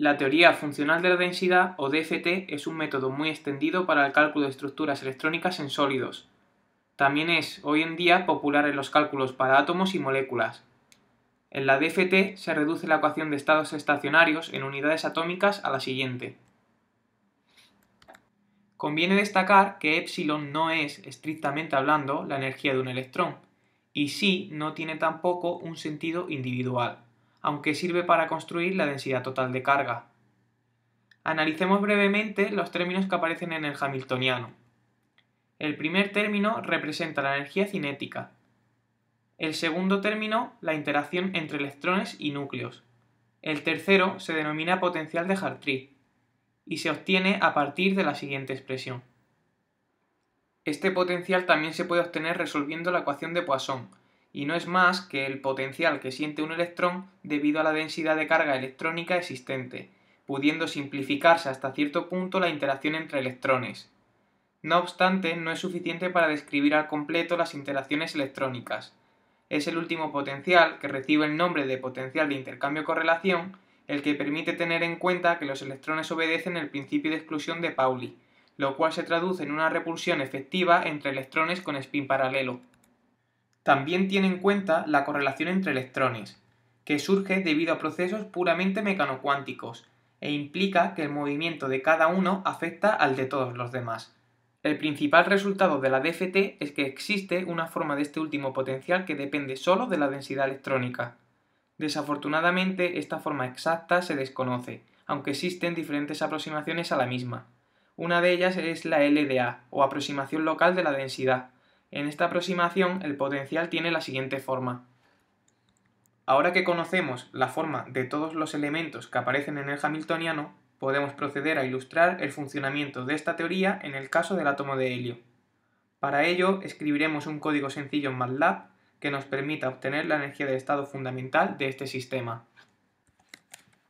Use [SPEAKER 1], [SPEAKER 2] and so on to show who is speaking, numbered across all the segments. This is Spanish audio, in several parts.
[SPEAKER 1] La teoría funcional de la densidad, o DFT, es un método muy extendido para el cálculo de estructuras electrónicas en sólidos. También es, hoy en día, popular en los cálculos para átomos y moléculas. En la DFT se reduce la ecuación de estados estacionarios en unidades atómicas a la siguiente. Conviene destacar que epsilon no es, estrictamente hablando, la energía de un electrón, y sí no tiene tampoco un sentido individual aunque sirve para construir la densidad total de carga. Analicemos brevemente los términos que aparecen en el hamiltoniano. El primer término representa la energía cinética. El segundo término, la interacción entre electrones y núcleos. El tercero se denomina potencial de Hartree y se obtiene a partir de la siguiente expresión. Este potencial también se puede obtener resolviendo la ecuación de Poisson, y no es más que el potencial que siente un electrón debido a la densidad de carga electrónica existente, pudiendo simplificarse hasta cierto punto la interacción entre electrones. No obstante, no es suficiente para describir al completo las interacciones electrónicas. Es el último potencial, que recibe el nombre de potencial de intercambio-correlación, el que permite tener en cuenta que los electrones obedecen el principio de exclusión de Pauli, lo cual se traduce en una repulsión efectiva entre electrones con spin paralelo. También tiene en cuenta la correlación entre electrones, que surge debido a procesos puramente mecanocuánticos, e implica que el movimiento de cada uno afecta al de todos los demás. El principal resultado de la DFT es que existe una forma de este último potencial que depende solo de la densidad electrónica. Desafortunadamente, esta forma exacta se desconoce, aunque existen diferentes aproximaciones a la misma. Una de ellas es la LDA, o aproximación local de la densidad, en esta aproximación el potencial tiene la siguiente forma. Ahora que conocemos la forma de todos los elementos que aparecen en el hamiltoniano, podemos proceder a ilustrar el funcionamiento de esta teoría en el caso del átomo de helio. Para ello escribiremos un código sencillo en MATLAB que nos permita obtener la energía de estado fundamental de este sistema.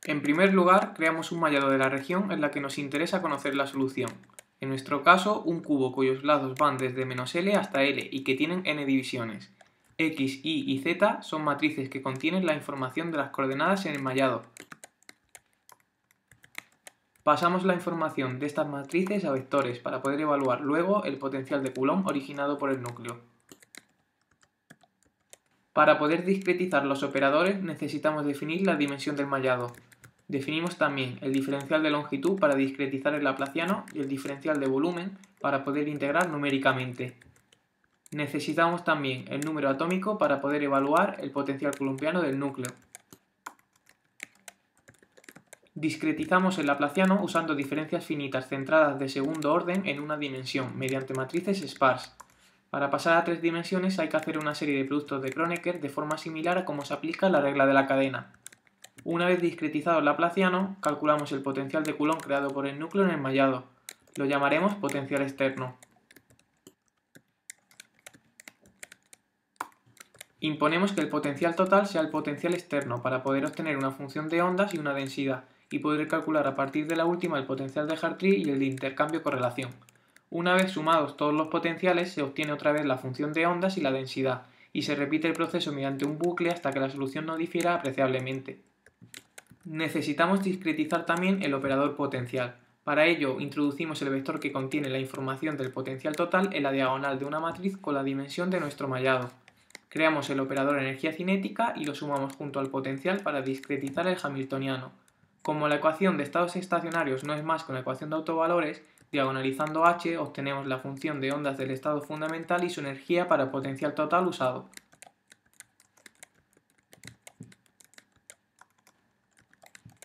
[SPEAKER 1] En primer lugar, creamos un mallado de la región en la que nos interesa conocer la solución, en nuestro caso, un cubo cuyos lados van desde menos L hasta L y que tienen n divisiones. X, Y y Z son matrices que contienen la información de las coordenadas en el mallado. Pasamos la información de estas matrices a vectores para poder evaluar luego el potencial de Coulomb originado por el núcleo. Para poder discretizar los operadores necesitamos definir la dimensión del mallado. Definimos también el diferencial de longitud para discretizar el laplaciano y el diferencial de volumen para poder integrar numéricamente. Necesitamos también el número atómico para poder evaluar el potencial colombiano del núcleo. Discretizamos el laplaciano usando diferencias finitas centradas de segundo orden en una dimensión mediante matrices sparse. Para pasar a tres dimensiones hay que hacer una serie de productos de Kronecker de forma similar a como se aplica la regla de la cadena. Una vez discretizado el laplaciano, calculamos el potencial de Coulomb creado por el núcleo en el mallado. Lo llamaremos potencial externo. Imponemos que el potencial total sea el potencial externo para poder obtener una función de ondas y una densidad, y poder calcular a partir de la última el potencial de Hartree y el de intercambio-correlación. Una vez sumados todos los potenciales, se obtiene otra vez la función de ondas y la densidad, y se repite el proceso mediante un bucle hasta que la solución no difiera apreciablemente. Necesitamos discretizar también el operador potencial. Para ello, introducimos el vector que contiene la información del potencial total en la diagonal de una matriz con la dimensión de nuestro mallado. Creamos el operador energía cinética y lo sumamos junto al potencial para discretizar el hamiltoniano. Como la ecuación de estados estacionarios no es más que una ecuación de autovalores, diagonalizando h obtenemos la función de ondas del estado fundamental y su energía para potencial total usado.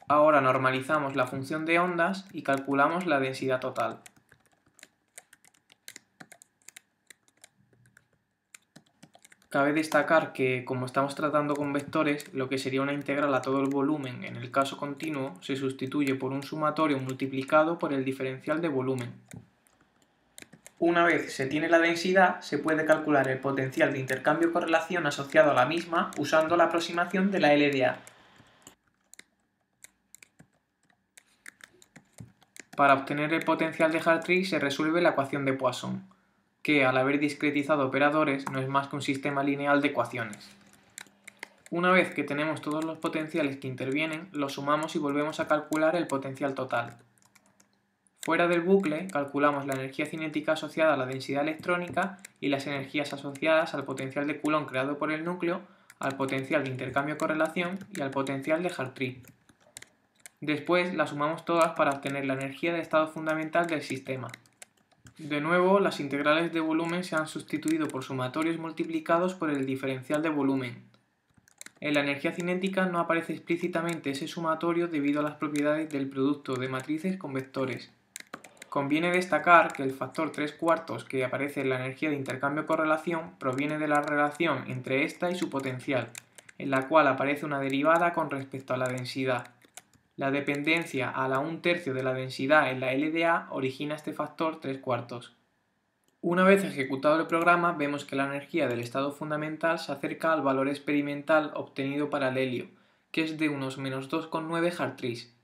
[SPEAKER 1] Ahora normalizamos la función de ondas y calculamos la densidad total. Cabe destacar que, como estamos tratando con vectores, lo que sería una integral a todo el volumen en el caso continuo se sustituye por un sumatorio multiplicado por el diferencial de volumen. Una vez se tiene la densidad, se puede calcular el potencial de intercambio-correlación asociado a la misma usando la aproximación de la LDA, Para obtener el potencial de Hartree se resuelve la ecuación de Poisson, que al haber discretizado operadores no es más que un sistema lineal de ecuaciones. Una vez que tenemos todos los potenciales que intervienen, los sumamos y volvemos a calcular el potencial total. Fuera del bucle, calculamos la energía cinética asociada a la densidad electrónica y las energías asociadas al potencial de Coulomb creado por el núcleo, al potencial de intercambio-correlación y al potencial de Hartree. Después las sumamos todas para obtener la energía de estado fundamental del sistema. De nuevo, las integrales de volumen se han sustituido por sumatorios multiplicados por el diferencial de volumen. En la energía cinética no aparece explícitamente ese sumatorio debido a las propiedades del producto de matrices con vectores. Conviene destacar que el factor 3 cuartos que aparece en la energía de intercambio-correlación proviene de la relación entre esta y su potencial, en la cual aparece una derivada con respecto a la densidad. La dependencia a la un tercio de la densidad en la LDA origina este factor 3 cuartos. Una vez ejecutado el programa, vemos que la energía del estado fundamental se acerca al valor experimental obtenido para el helio, que es de unos menos 2,9 Hartrees,